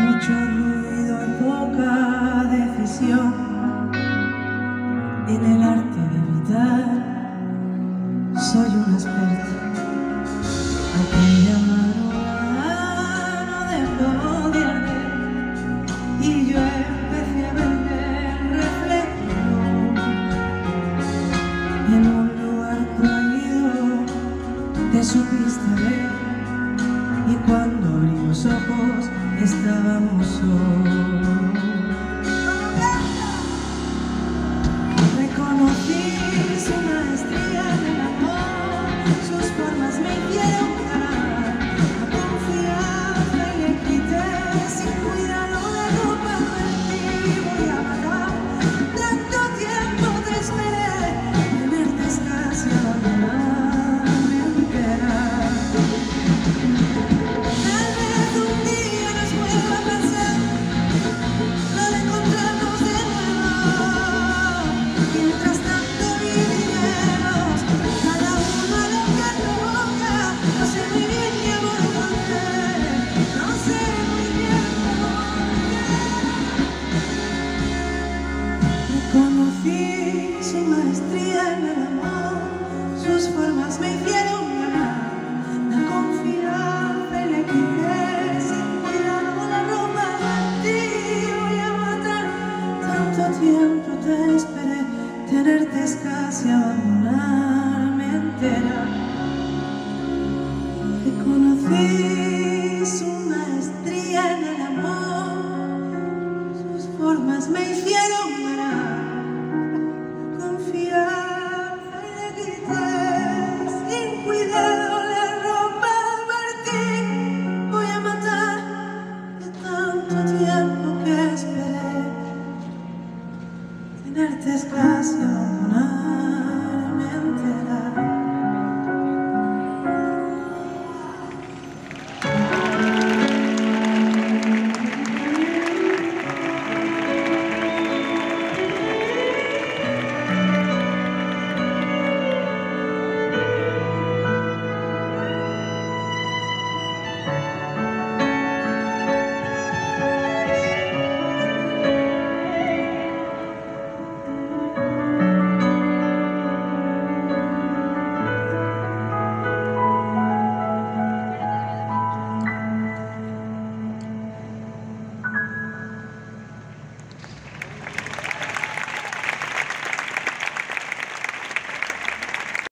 mucho ruido y poca decisión. En el arte de evitar. Soy un experto, aquella mano dejó de arder y yo empecé a verme en un y cuando abrí los ojos estábamos solos. te esperé, tenerte es casi abandonarme entera. Reconocí su maestría en el amor, sus formas me hicieron is glass, no.